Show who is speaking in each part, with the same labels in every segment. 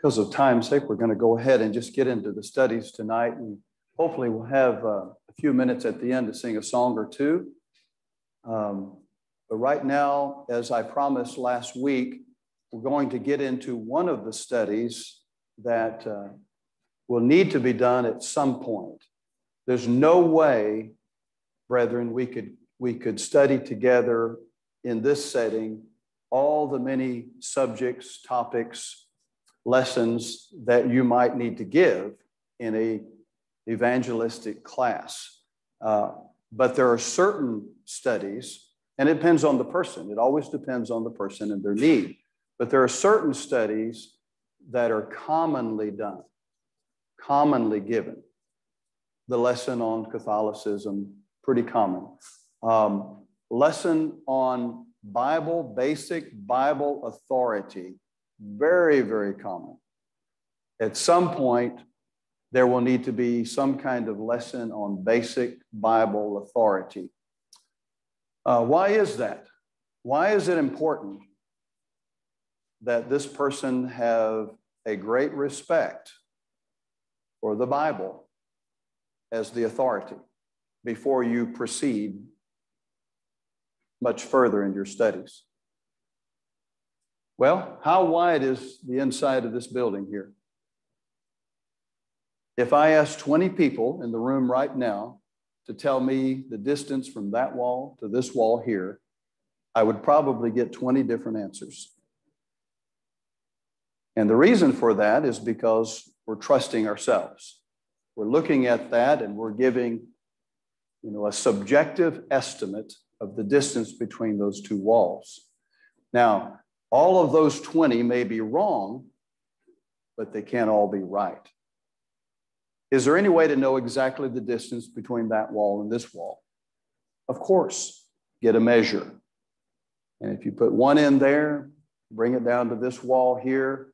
Speaker 1: because of time's sake, we're going to go ahead and just get into the studies tonight. And hopefully, we'll have uh, a few minutes at the end to sing a song or two. Um, but right now, as I promised last week, we're going to get into one of the studies that uh, will need to be done at some point. There's no way, brethren, we could, we could study together in this setting all the many subjects, topics, lessons that you might need to give in a evangelistic class. Uh, but there are certain studies, and it depends on the person. It always depends on the person and their need. But there are certain studies that are commonly done, commonly given. The lesson on Catholicism, pretty common. Um, lesson on Bible, basic Bible authority, very, very common. At some point, there will need to be some kind of lesson on basic Bible authority. Uh, why is that? Why is it important that this person have a great respect for the Bible as the authority before you proceed much further in your studies? Well, how wide is the inside of this building here? If I ask 20 people in the room right now to tell me the distance from that wall to this wall here, I would probably get 20 different answers. And the reason for that is because we're trusting ourselves. We're looking at that and we're giving, you know, a subjective estimate of the distance between those two walls. Now, all of those 20 may be wrong, but they can't all be right. Is there any way to know exactly the distance between that wall and this wall? Of course, get a measure. And if you put one in there, bring it down to this wall here,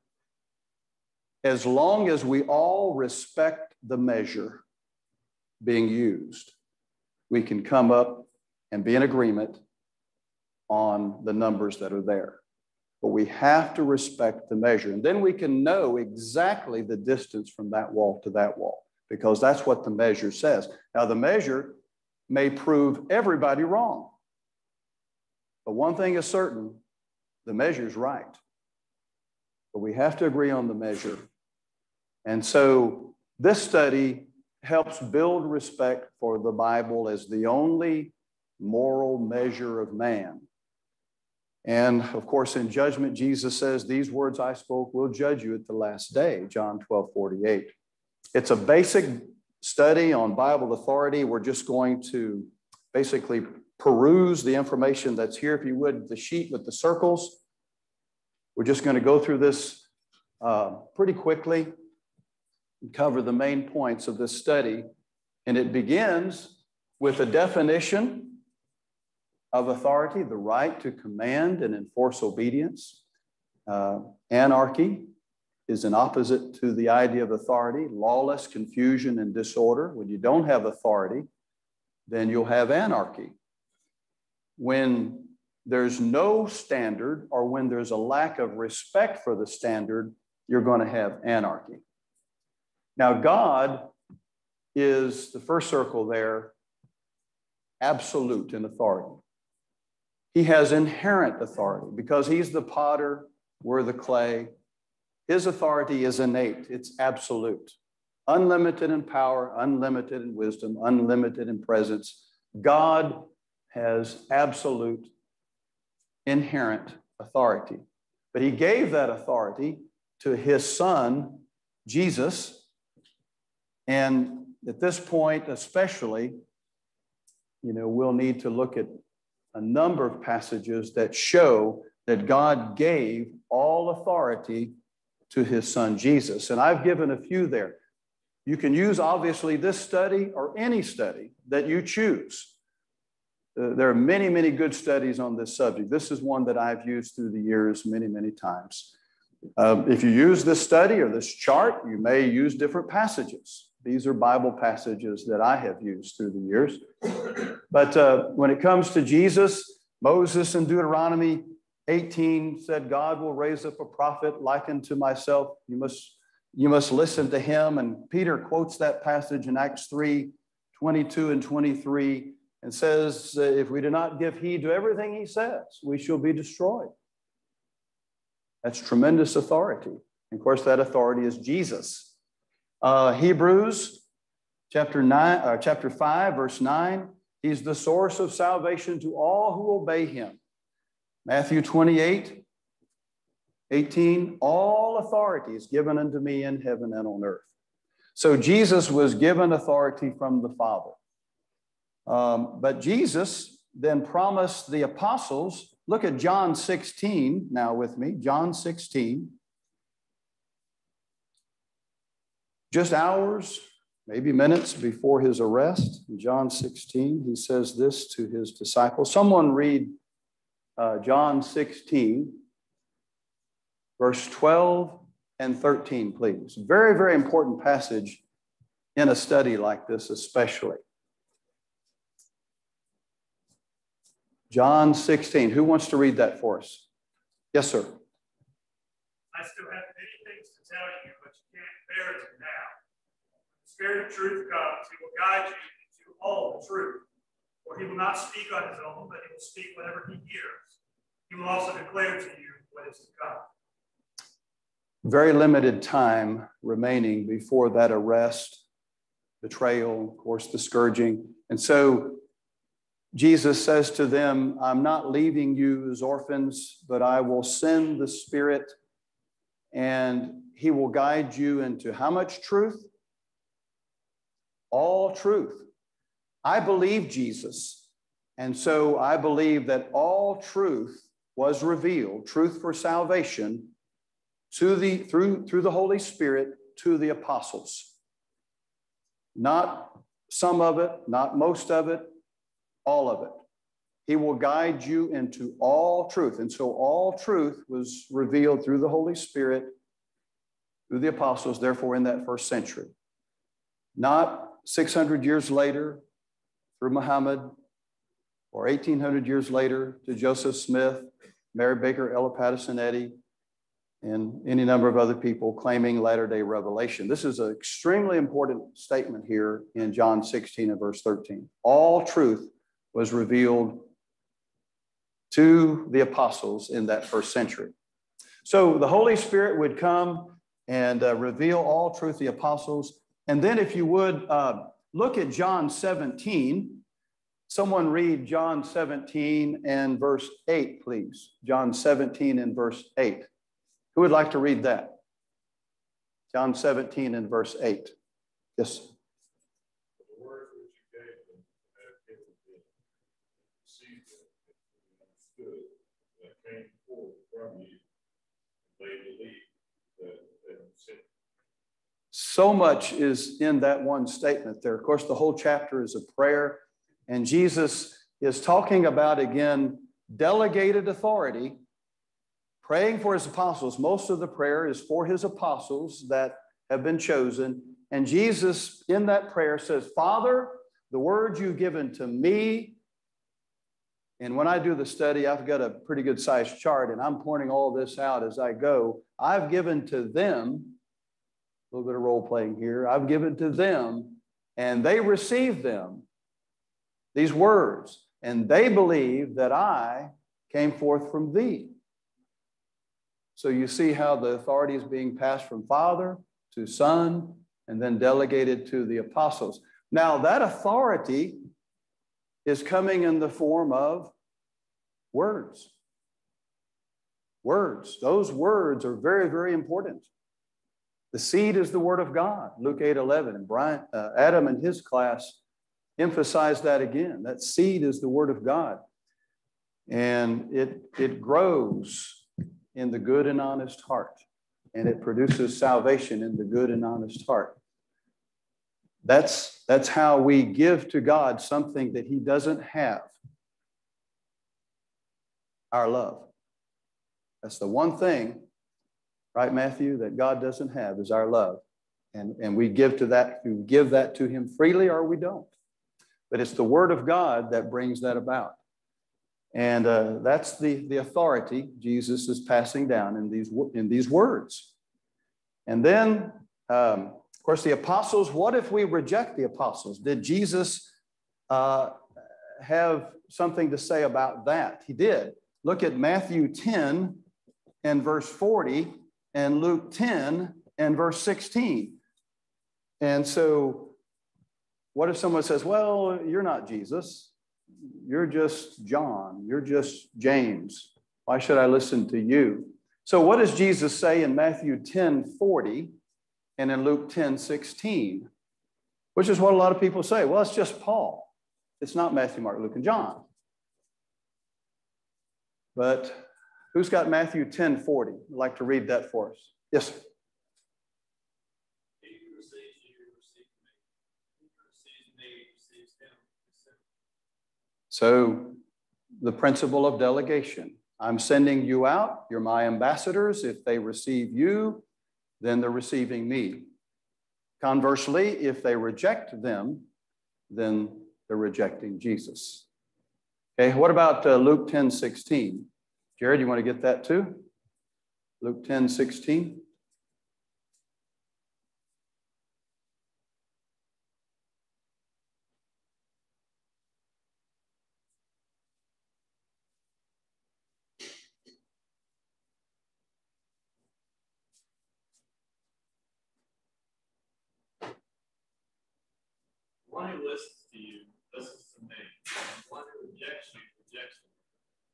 Speaker 1: as long as we all respect the measure being used, we can come up and be in agreement on the numbers that are there. But we have to respect the measure. And then we can know exactly the distance from that wall to that wall, because that's what the measure says. Now, the measure may prove everybody wrong. But one thing is certain the measure is right. But we have to agree on the measure. And so this study helps build respect for the Bible as the only moral measure of man. And of course, in judgment, Jesus says, These words I spoke will judge you at the last day, John 12 48. It's a basic study on Bible authority. We're just going to basically peruse the information that's here, if you would, the sheet with the circles. We're just going to go through this uh, pretty quickly and cover the main points of this study. And it begins with a definition of authority, the right to command and enforce obedience. Uh, anarchy is an opposite to the idea of authority, lawless confusion and disorder. When you don't have authority, then you'll have anarchy. When there's no standard or when there's a lack of respect for the standard, you're going to have anarchy. Now, God is the first circle there, absolute in authority. He has inherent authority because he's the potter, we're the clay. His authority is innate, it's absolute, unlimited in power, unlimited in wisdom, unlimited in presence. God has absolute, inherent authority. But he gave that authority to his son, Jesus. And at this point, especially, you know, we'll need to look at a number of passages that show that God gave all authority to his son Jesus. And I've given a few there. You can use, obviously, this study or any study that you choose. Uh, there are many, many good studies on this subject. This is one that I've used through the years many, many times. Um, if you use this study or this chart, you may use different passages. These are Bible passages that I have used through the years. But uh, when it comes to Jesus, Moses in Deuteronomy 18 said, God will raise up a prophet like unto myself. You must, you must listen to him. And Peter quotes that passage in Acts 3 22 and 23 and says, If we do not give heed to everything he says, we shall be destroyed. That's tremendous authority. And of course, that authority is Jesus. Uh, Hebrews chapter 9, uh, chapter 5, verse 9, he's the source of salvation to all who obey him. Matthew 28, 18, all authority is given unto me in heaven and on earth. So Jesus was given authority from the Father. Um, but Jesus then promised the apostles, look at John 16 now with me, John 16. Just hours, maybe minutes before his arrest, in John 16, he says this to his disciples. Someone read uh, John 16, verse 12 and 13, please. Very, very important passage in a study like this, especially. John 16. Who wants to read that for us? Yes, sir.
Speaker 2: I still have many things to tell you, but you can't bear Spirit of truth comes, he will guide you into all the truth. For he will not speak on his own, but he will speak whatever he hears. He will also declare to you what is to come.
Speaker 1: Very limited time remaining before that arrest, betrayal, of course, the scourging. And so Jesus says to them, I'm not leaving you as orphans, but I will send the Spirit and he will guide you into how much truth? All truth. I believe Jesus. And so I believe that all truth was revealed, truth for salvation, to the, through, through the Holy Spirit to the apostles. Not some of it, not most of it, all of it. He will guide you into all truth. And so all truth was revealed through the Holy Spirit, through the apostles, therefore, in that first century. Not 600 years later through Muhammad, or 1800 years later to Joseph Smith, Mary Baker, Ella Patterson Eddy, and any number of other people claiming latter day revelation. This is an extremely important statement here in John 16 and verse 13. All truth was revealed to the apostles in that first century. So the Holy Spirit would come and uh, reveal all truth to the apostles. And then, if you would, uh, look at John 17. Someone read John 17 and verse 8, please. John 17 and verse 8. Who would like to read that? John 17 and verse 8. Yes. So much is in that one statement there. Of course, the whole chapter is a prayer, and Jesus is talking about again delegated authority, praying for his apostles. Most of the prayer is for his apostles that have been chosen. And Jesus, in that prayer, says, Father, the word you've given to me and when I do the study, I've got a pretty good sized chart and I'm pointing all this out as I go. I've given to them, a little bit of role playing here, I've given to them, and they receive them, these words, and they believe that I came forth from thee. So you see how the authority is being passed from Father to Son and then delegated to the apostles. Now, that authority is coming in the form of words. Words. Those words are very, very important. The seed is the word of God, Luke 8 11. And Brian, uh, Adam and his class emphasized that again. That seed is the word of God. And it, it grows in the good and honest heart, and it produces salvation in the good and honest heart. That's, that's how we give to God something that He doesn't have our love. That's the one thing, right, Matthew, that God doesn't have is our love. And, and we give to that, we give that to Him freely or we don't. But it's the Word of God that brings that about. And uh, that's the, the authority Jesus is passing down in these, in these words. And then, um, of course, the apostles, what if we reject the apostles? Did Jesus uh, have something to say about that? He did. Look at Matthew 10 and verse 40 and Luke 10 and verse 16. And so, what if someone says, Well, you're not Jesus? You're just John. You're just James. Why should I listen to you? So, what does Jesus say in Matthew 10 40 and in Luke 10 16? Which is what a lot of people say. Well, it's just Paul. It's not Matthew, Mark, Luke, and John. But who's got Matthew 10 40? I'd like to read that for us. Yes, sir. So, the principle of delegation. I'm sending you out. You're my ambassadors. If they receive you, then they're receiving me. Conversely, if they reject them, then they're rejecting Jesus. Okay, what about uh, Luke 10 16? Jared, you want to get that too? Luke 10 16.
Speaker 3: One who listens to you listens to me. One who rejects you rejects me.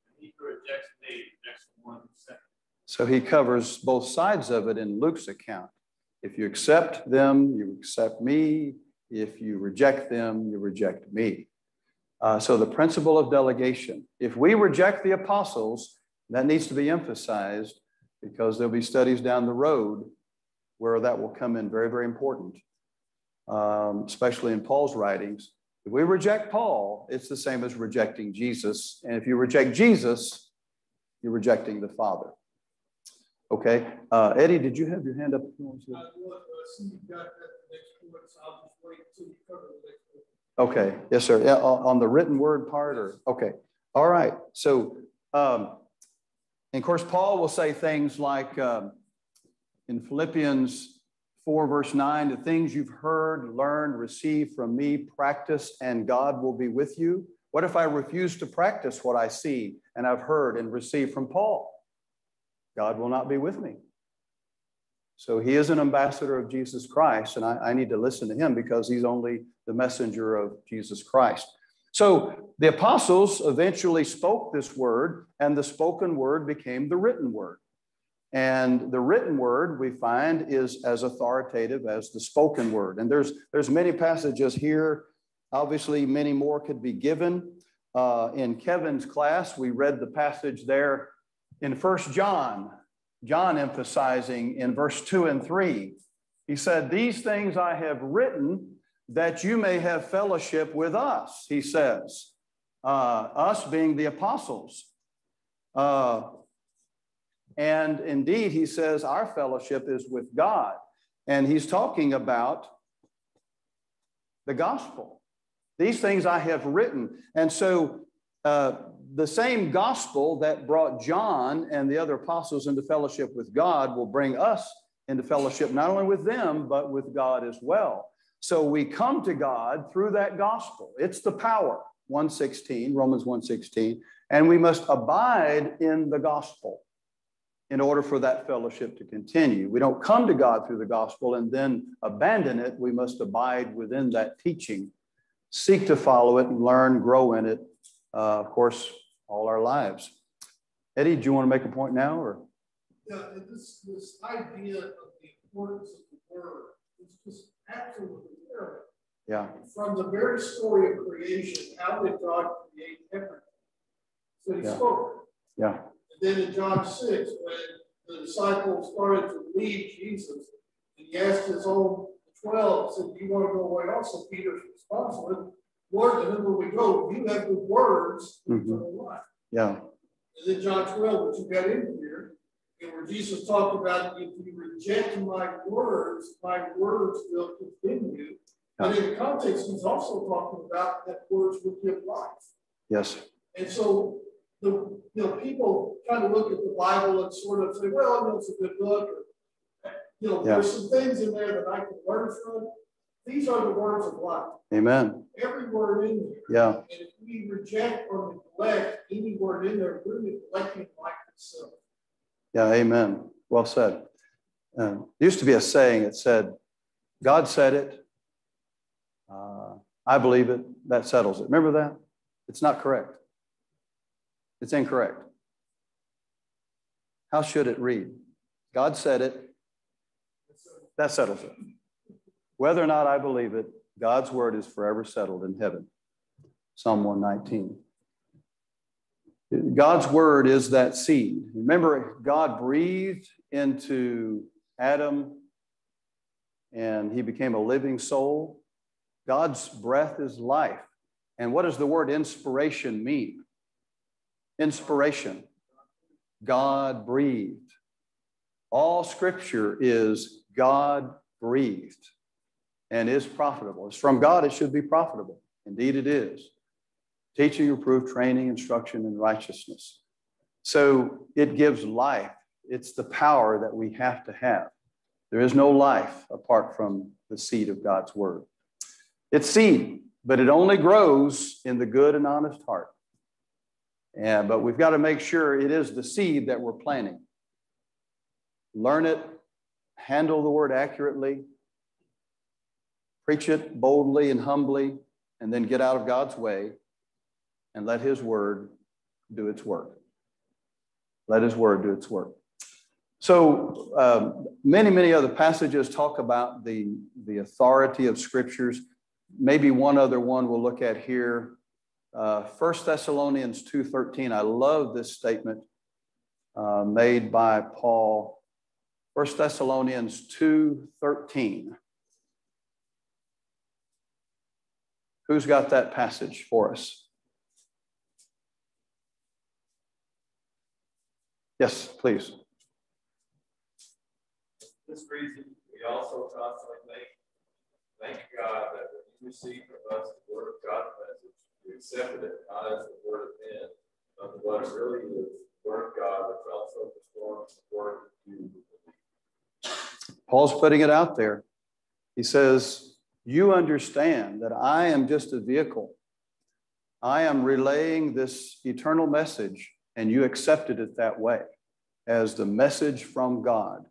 Speaker 3: And he who rejects me rejects the one who sent me.
Speaker 1: So he covers both sides of it in Luke's account. If you accept them, you accept me. If you reject them, you reject me. Uh, so the principle of delegation. If we reject the apostles, that needs to be emphasized because there'll be studies down the road where that will come in very, very important um, especially in Paul's writings. If we reject Paul, it's the same as rejecting Jesus. And if you reject Jesus, you're rejecting the Father. Okay. Uh, Eddie, did you have your hand up? Okay. Yes, sir. Yeah, on the written word part, or okay. All right. So, um, and of course, Paul will say things like um, in Philippians 4, verse 9, the things you've heard, learned, received from me, practice, and God will be with you. What if I refuse to practice what I see and I've heard and received from Paul? God will not be with me. So he is an ambassador of Jesus Christ, and I, I need to listen to him because he's only the messenger of Jesus Christ. So the apostles eventually spoke this word, and the spoken word became the written word. And the written word we find is as authoritative as the spoken word. And there's, there's many passages here. Obviously, many more could be given. Uh, in Kevin's class, we read the passage there in First John, John emphasizing in verse 2 and 3. He said, These things I have written that you may have fellowship with us, he says, uh, us being the apostles. Uh, and indeed, he says our fellowship is with God. And he's talking about the gospel. These things I have written. And so uh, the same gospel that brought John and the other apostles into fellowship with God will bring us into fellowship not only with them, but with God as well. So we come to God through that gospel. It's the power, 116, Romans 116, and we must abide in the gospel in order for that fellowship to continue. We don't come to God through the gospel and then abandon it. We must abide within that teaching, seek to follow it and learn, grow in it, uh, of course, all our lives. Eddie, do you want to make a point now? or?
Speaker 4: Yeah, this, this idea of the importance of the word is just absolutely terrible.
Speaker 1: Yeah.
Speaker 4: From the very story of creation, how did God create everything? So he yeah. spoke.
Speaker 1: Yeah And
Speaker 4: then in John 6, when the disciples started to leave Jesus, and he asked his own 12, said, Do you want to go away also? Peter's response was, Lord, whom we go? You have the words mm-hmm. eternal life.
Speaker 1: Yeah.
Speaker 4: And then John 12, which you got in here, and where Jesus talked about if you reject my words, my words will condemn you. And in the context, he's also talking about that words will give life.
Speaker 1: Yes.
Speaker 4: And so the, you know, people kind of look at the Bible and sort of say, well, I know it's a good book. Or, you know,
Speaker 1: Yeah.
Speaker 4: there's some things in there that I can learn from. These are the words of life.
Speaker 1: Amen.
Speaker 4: Every word in there.
Speaker 1: Yeah.
Speaker 4: And if we reject or neglect any word in there, we're neglecting life itself.
Speaker 1: Yeah. Amen. Well said. Um, used to be a saying that said, God said it. Uh, I believe it. That settles it. Remember that? It's not correct. It's incorrect. How should it read? God said it. That settles it. Whether or not I believe it, God's word is forever settled in heaven. Psalm 119. God's word is that seed. Remember, God breathed into Adam and he became a living soul. God's breath is life. And what does the word inspiration mean? Inspiration. God breathed. All scripture is God breathed and is profitable. It's from God, it should be profitable. Indeed, it is. Teaching, reproof, training, instruction, and righteousness. So it gives life. It's the power that we have to have. There is no life apart from the seed of God's word. It's seed, but it only grows in the good and honest heart. Yeah, but we've got to make sure it is the seed that we're planting. Learn it, handle the word accurately, preach it boldly and humbly, and then get out of God's way and let His word do its work. Let His word do its work. So, um, many, many other passages talk about the, the authority of scriptures. Maybe one other one we'll look at here. Uh, 1 Thessalonians 2.13. I love this statement uh, made by Paul. 1 Thessalonians 2.13. Who's got that passage for us? Yes, please.
Speaker 3: this reason, we also constantly thank, thank God that when you received from us the word of God's message, you accepted it not as the word of men, but what it really is, the word of God, which also performs the work of you.
Speaker 1: Paul's putting it out there. He says, You understand that I am just a vehicle. I am relaying this eternal message, and you accepted it that way as the message from God.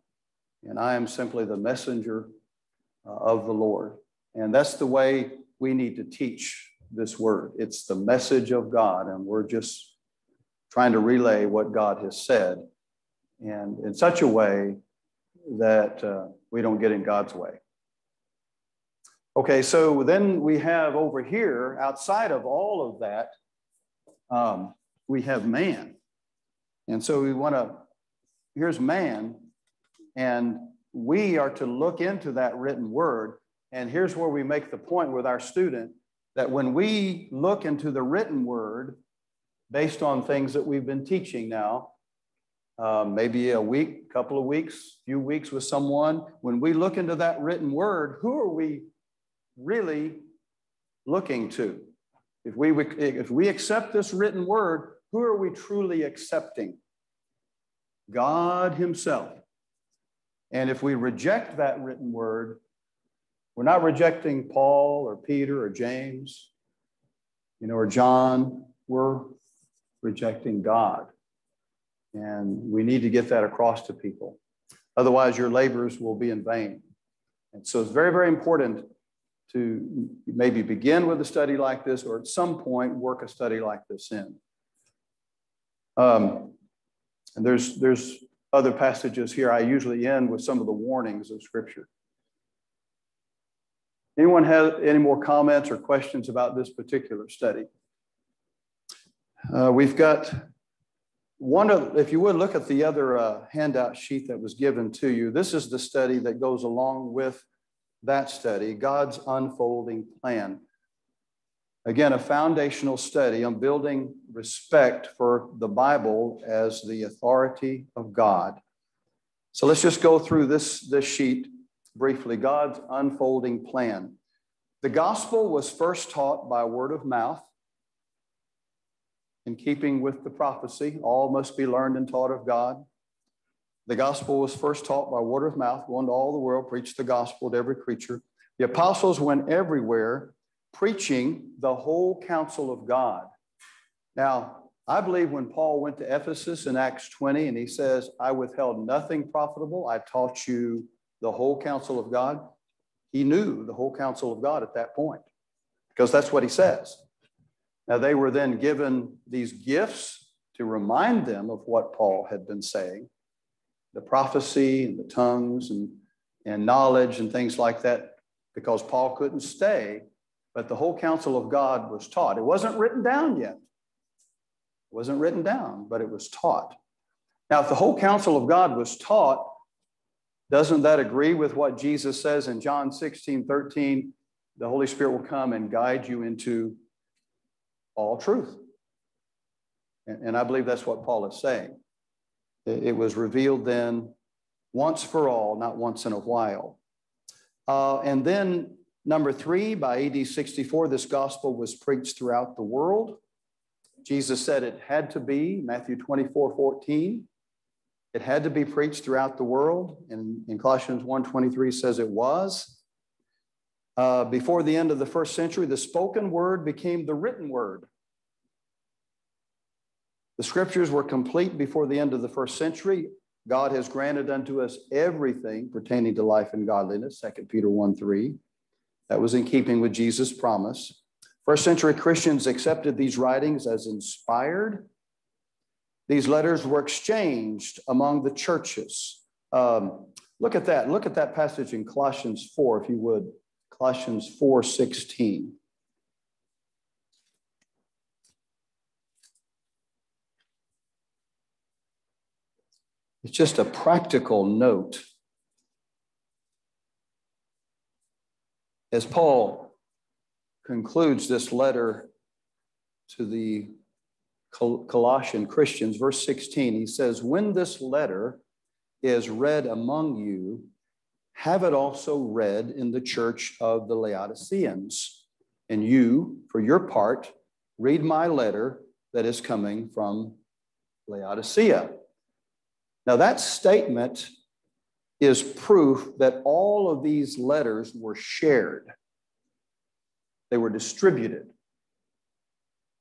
Speaker 1: And I am simply the messenger uh, of the Lord. And that's the way we need to teach this word. It's the message of God, and we're just trying to relay what God has said, and in such a way that uh, we don't get in God's way. Okay, so then we have over here, outside of all of that, um, we have man. And so we want to, here's man, and we are to look into that written word. And here's where we make the point with our student that when we look into the written word, based on things that we've been teaching now, uh, maybe a week, a couple of weeks, few weeks with someone, when we look into that written word, who are we really looking to? If we, if we accept this written word, who are we truly accepting? God Himself. And if we reject that written word, we're not rejecting Paul or Peter or James, you know, or John. We're rejecting God. And we need to get that across to people. Otherwise, your labors will be in vain. And so it's very, very important to maybe begin with a study like this or at some point work a study like this in. Um, and there's, there's other passages here. I usually end with some of the warnings of Scripture. Anyone have any more comments or questions about this particular study? Uh, we've got one of, if you would look at the other uh, handout sheet that was given to you, this is the study that goes along with that study, God's unfolding plan. Again, a foundational study on building respect for the Bible as the authority of God. So let's just go through this, this sheet briefly God's unfolding plan. The gospel was first taught by word of mouth. in keeping with the prophecy, all must be learned and taught of God. The gospel was first taught by word of mouth, go into all the world, preach the gospel to every creature. The apostles went everywhere preaching the whole counsel of God. Now, I believe when Paul went to Ephesus in Acts 20 and he says, I withheld nothing profitable, I taught you the whole counsel of God, he knew the whole counsel of God at that point because that's what he says. Now, they were then given these gifts to remind them of what Paul had been saying the prophecy and the tongues and, and knowledge and things like that, because Paul couldn't stay, but the whole counsel of God was taught. It wasn't written down yet. It wasn't written down, but it was taught. Now, if the whole counsel of God was taught, doesn't that agree with what Jesus says in John 16, 13? The Holy Spirit will come and guide you into all truth. And, and I believe that's what Paul is saying. It, was revealed then once for all, not once in a while. Uh, and then, number three, by AD 64, this gospel was preached throughout the world. Jesus said it had to be, Matthew 24, 14. It had to be preached throughout the world. And in Colossians 1.23 says it was. Uh, before the end of the first century, the spoken word became the written word. The scriptures were complete before the end of the first century. God has granted unto us everything pertaining to life and godliness, 2 Peter 1 3. That was in keeping with Jesus' promise. First century Christians accepted these writings as inspired. These letters were exchanged among the churches. Um, look at that. Look at that passage in Colossians 4, if you would. Colossians 4 16. It's just a practical note. As Paul concludes this letter to the Colossian Christians, verse 16, he says, When this letter is read among you, have it also read in the church of the Laodiceans. And you, for your part, read my letter that is coming from Laodicea. Now, that statement is proof that all of these letters were shared they were distributed.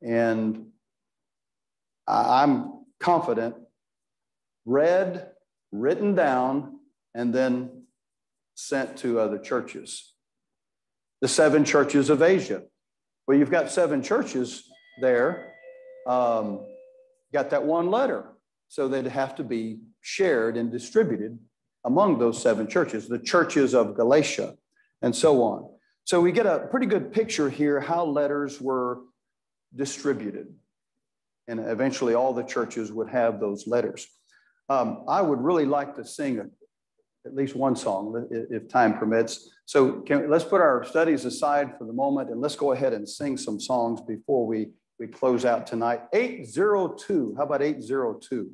Speaker 1: And I'm confident, read, written down, and then sent to other churches. The seven churches of Asia. Well, you've got seven churches there. Um, got that one letter. So they'd have to be shared and distributed among those seven churches, the churches of Galatia, and so on. So we get a pretty good picture here how letters were distributed. And eventually all the churches would have those letters. Um, I would really like to sing a, at least one song if time permits. So can, let's put our studies aside for the moment and let's go ahead and sing some songs before we, we close out tonight. 802, how about 802?